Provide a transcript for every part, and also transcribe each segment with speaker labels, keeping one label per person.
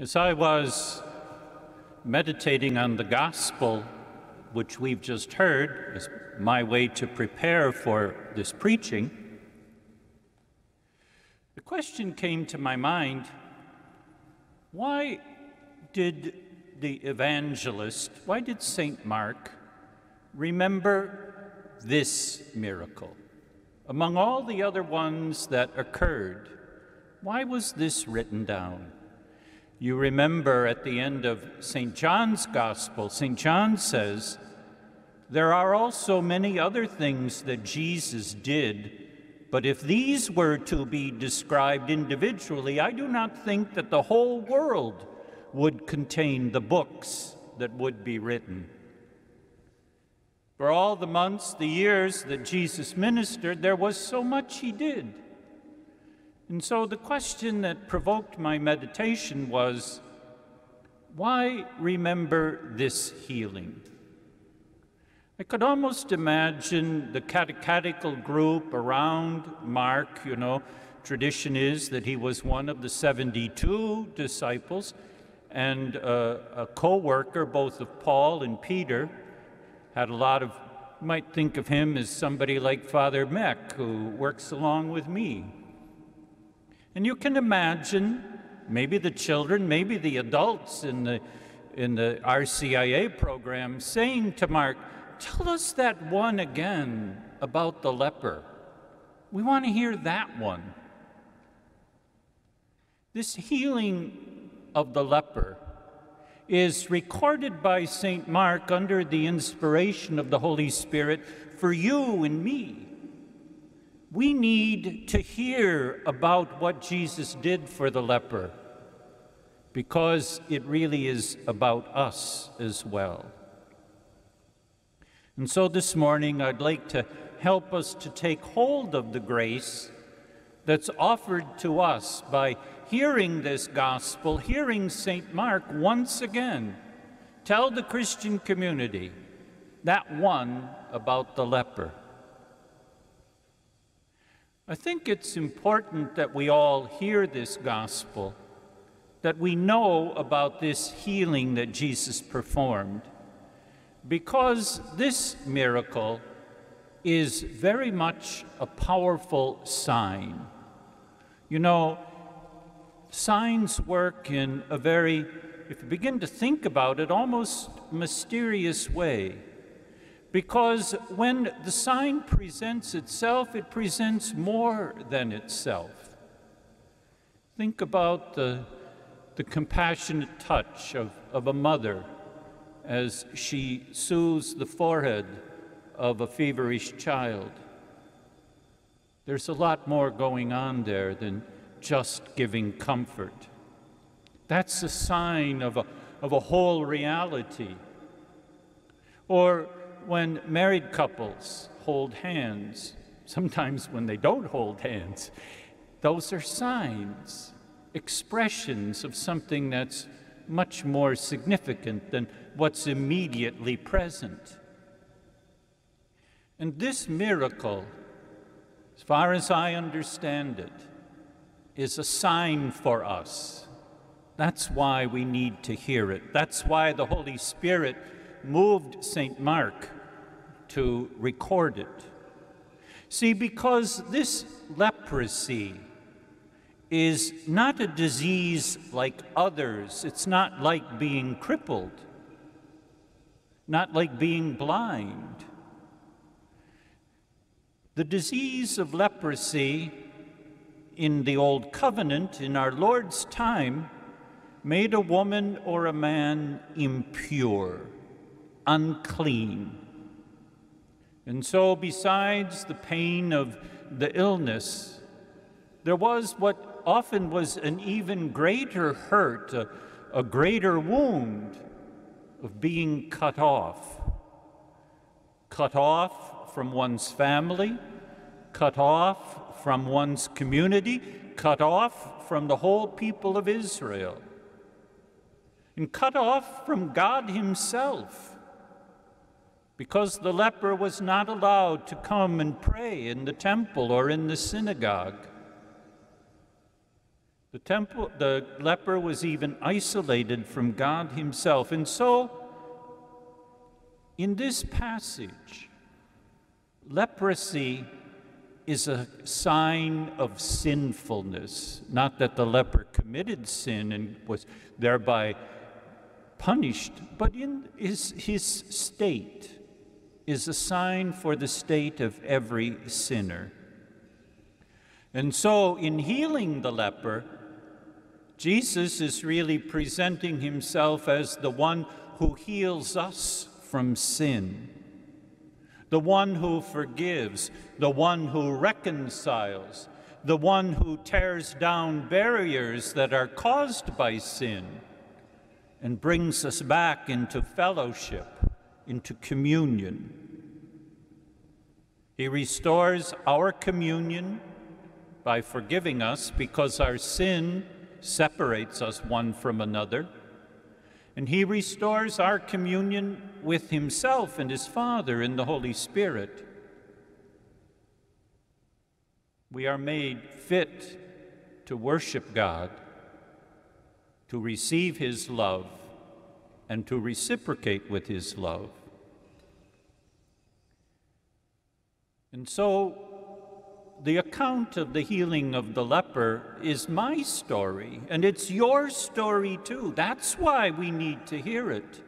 Speaker 1: As I was meditating on the gospel, which we've just heard, as my way to prepare for this preaching, the question came to my mind why did the evangelist, why did St. Mark remember this miracle? Among all the other ones that occurred, why was this written down? You remember at the end of St. John's Gospel, St. John says, There are also many other things that Jesus did, but if these were to be described individually, I do not think that the whole world would contain the books that would be written. For all the months, the years that Jesus ministered, there was so much he did. And so the question that provoked my meditation was why remember this healing? I could almost imagine the catechetical group around Mark, you know, tradition is that he was one of the 72 disciples and uh, a, a co worker both of Paul and Peter. Had a lot of, might think of him as somebody like Father Meck, who works along with me. And you can imagine maybe the children, maybe the adults in the, in the RCIA program saying to Mark, Tell us that one again about the leper. We want to hear that one. This healing of the leper is recorded by St. Mark under the inspiration of the Holy Spirit for you and me. We need to hear about what Jesus did for the leper because it really is about us as well. And so this morning, I'd like to help us to take hold of the grace that's offered to us by hearing this gospel, hearing St. Mark once again tell the Christian community that one about the leper. I think it's important that we all hear this gospel, that we know about this healing that Jesus performed, because this miracle is very much a powerful sign. You know, signs work in a very, if you begin to think about it, almost mysterious way. Because when the sign presents itself, it presents more than itself. Think about the, the compassionate touch of, of a mother as she soothes the forehead of a feverish child. There's a lot more going on there than just giving comfort. That's a sign of a, of a whole reality. Or when married couples hold hands, sometimes when they don't hold hands, those are signs, expressions of something that's much more significant than what's immediately present. And this miracle, as far as I understand it, is a sign for us. That's why we need to hear it. That's why the Holy Spirit moved St. Mark to record it. See, because this leprosy is not a disease like others, it's not like being crippled, not like being blind. The disease of leprosy in the Old Covenant, in our Lord's time, made a woman or a man impure, unclean. And so, besides the pain of the illness, there was what often was an even greater hurt, a, a greater wound of being cut off. Cut off from one's family, cut off from one's community, cut off from the whole people of Israel, and cut off from God Himself because the leper was not allowed to come and pray in the temple or in the synagogue. The temple, the leper was even isolated from God himself. And so, in this passage, leprosy is a sign of sinfulness. Not that the leper committed sin and was thereby punished, but in his, his state is a sign for the state of every sinner. And so, in healing the leper, Jesus is really presenting himself as the one who heals us from sin, the one who forgives, the one who reconciles, the one who tears down barriers that are caused by sin and brings us back into fellowship, into communion. He restores our communion by forgiving us because our sin separates us one from another. And he restores our communion with himself and his Father in the Holy Spirit. We are made fit to worship God, to receive his love, and to reciprocate with his love. And so the account of the healing of the leper is my story, and it's your story too. That's why we need to hear it.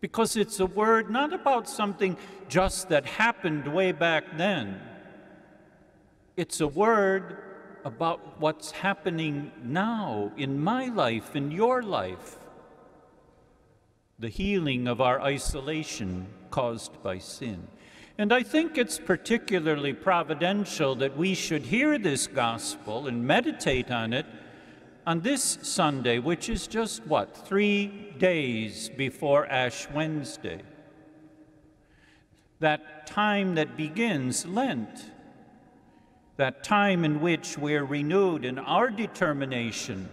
Speaker 1: Because it's a word not about something just that happened way back then, it's a word about what's happening now in my life, in your life. The healing of our isolation caused by sin. And I think it's particularly providential that we should hear this gospel and meditate on it on this Sunday, which is just what, three days before Ash Wednesday. That time that begins Lent, that time in which we're renewed in our determination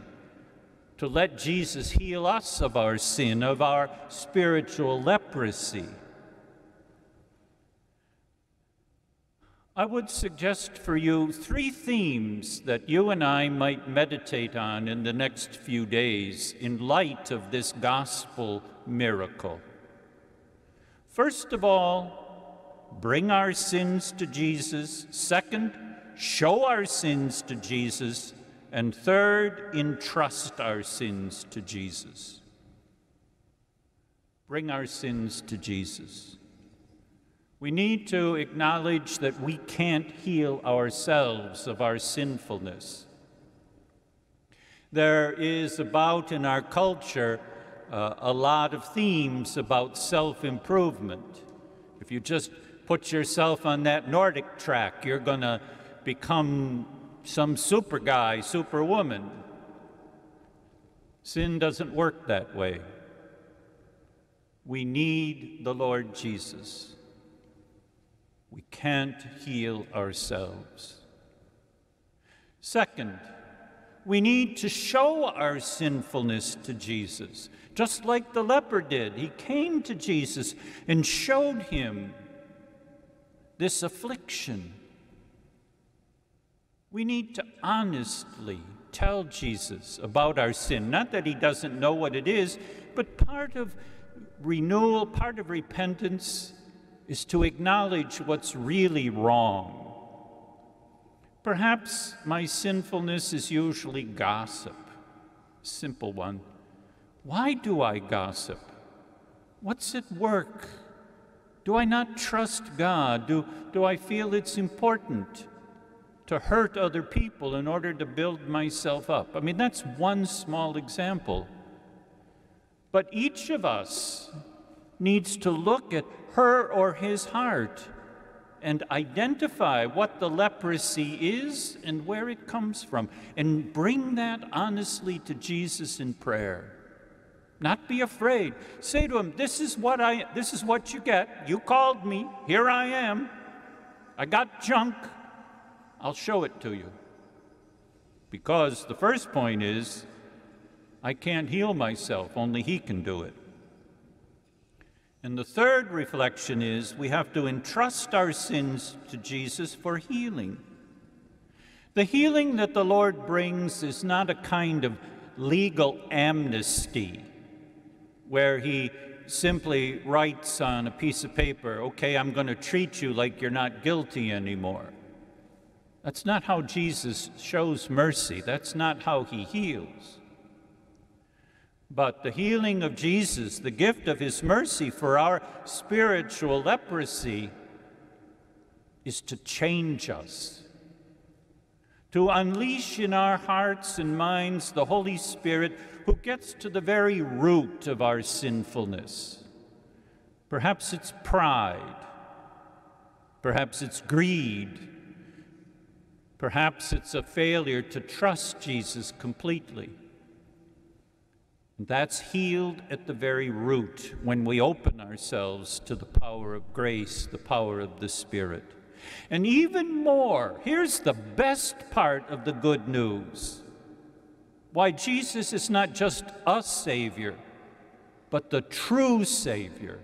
Speaker 1: to let Jesus heal us of our sin, of our spiritual leprosy. I would suggest for you three themes that you and I might meditate on in the next few days in light of this gospel miracle. First of all, bring our sins to Jesus. Second, show our sins to Jesus. And third, entrust our sins to Jesus. Bring our sins to Jesus. We need to acknowledge that we can't heal ourselves of our sinfulness. There is about in our culture uh, a lot of themes about self improvement. If you just put yourself on that NordicTrack, you're going to become some super guy, superwoman. Sin doesn't work that way. We need the Lord Jesus. We can't heal ourselves. Second, we need to show our sinfulness to Jesus, just like the leper did. He came to Jesus and showed him this affliction. We need to honestly tell Jesus about our sin. Not that he doesn't know what it is, but part of renewal, part of repentance is to acknowledge what's really wrong. Perhaps my sinfulness is usually gossip. Simple one. Why do I gossip? What's at work? Do I not trust God? Do, do I feel it's important to hurt other people in order to build myself up? I mean, that's one small example. But each of us needs to look at her or his heart and identify what the leprosy is and where it comes from, and bring that honestly to Jesus in prayer. Not be afraid. Say to him, "This is what I this is what you get. You called me. Here I am. I got junk. I'll show it to you." Because the first point is I can't heal myself, only he can do it. And the third reflection is we have to entrust our sins to Jesus for healing. The healing that the Lord brings is not a kind of legal amnesty where He simply writes on a piece of paper, okay, I'm going to treat you like you're not guilty anymore. That's not how Jesus shows mercy. That's not how He heals. But the healing of Jesus, the gift of His mercy for our spiritual leprosy, is to change us to unleash in our hearts and minds the Holy Spirit who gets to the very root of our sinfulness. Perhaps it's pride, perhaps it's greed, perhaps it's a failure to trust Jesus completely. That's healed at the very root when we open ourselves to the power of grace, the power of the Spirit. And even more, here's the best part of the good news why Jesus is not just a Savior, but the true Savior.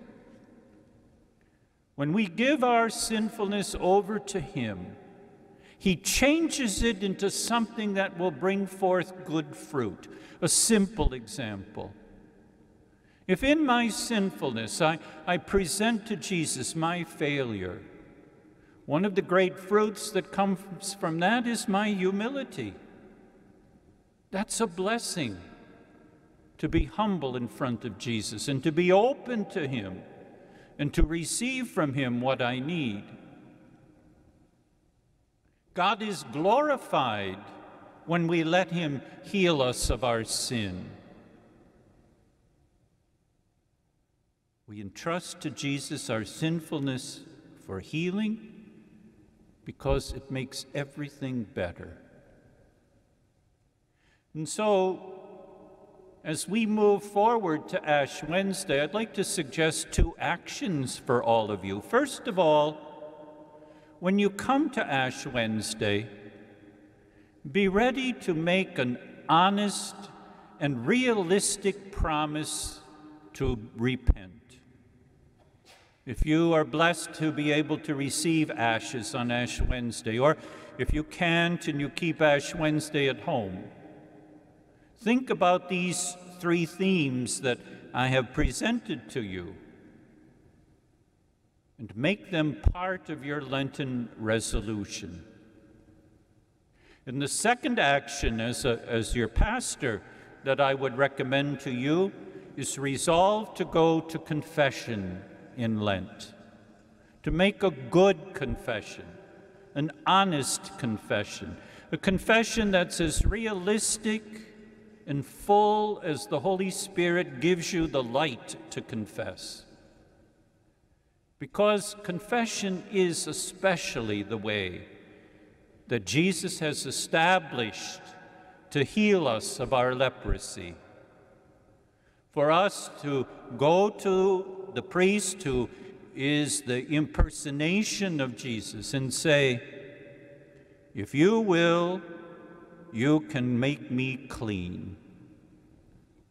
Speaker 1: When we give our sinfulness over to Him, He changes it into something that will bring forth good fruit. A simple example. If in my sinfulness I, I present to Jesus my failure, one of the great fruits that comes from that is my humility. That's a blessing to be humble in front of Jesus and to be open to Him and to receive from Him what I need. God is glorified when we let Him heal us of our sin. We entrust to Jesus our sinfulness for healing because it makes everything better. And so, as we move forward to Ash Wednesday, I'd like to suggest two actions for all of you. First of all, when you come to Ash Wednesday, be ready to make an honest and realistic promise to repent. If you are blessed to be able to receive ashes on Ash Wednesday, or if you can't and you keep Ash Wednesday at home, think about these three themes that I have presented to you and make them part of your Lenten resolution. And the second action as, a, as your pastor that I would recommend to you is resolve to go to confession in Lent, to make a good confession, an honest confession, a confession that's as realistic and full as the Holy Spirit gives you the light to confess. Because confession is especially the way that Jesus has established to heal us of our leprosy. For us to go to the priest who is the impersonation of Jesus and say, If you will, you can make me clean.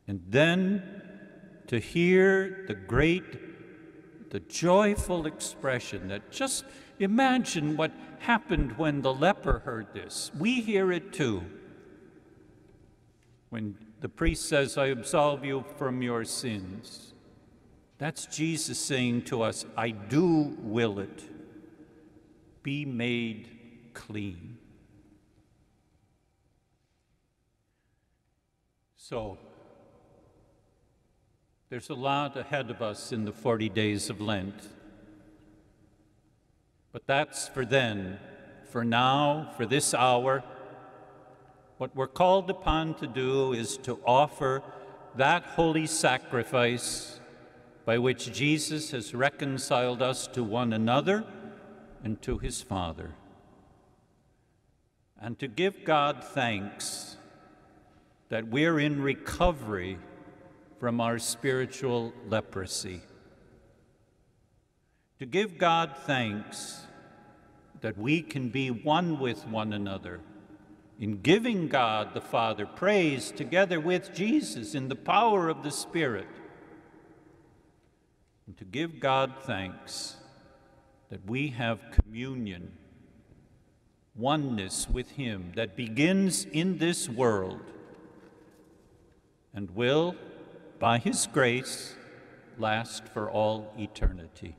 Speaker 1: And then to hear the great, the joyful expression that just imagine what happened when the leper heard this. We hear it too. When the priest says, I absolve you from your sins. That's Jesus saying to us, I do will it. Be made clean. So, there's a lot ahead of us in the 40 days of Lent. But that's for then. For now, for this hour, what we're called upon to do is to offer that holy sacrifice by which Jesus has reconciled us to one another and to his Father. And to give God thanks that we're in recovery from our spiritual leprosy. To give God thanks that we can be one with one another in giving God the Father praise together with Jesus in the power of the Spirit and to give God thanks that we have communion oneness with Him that begins in this world and will, by His grace, last for all eternity.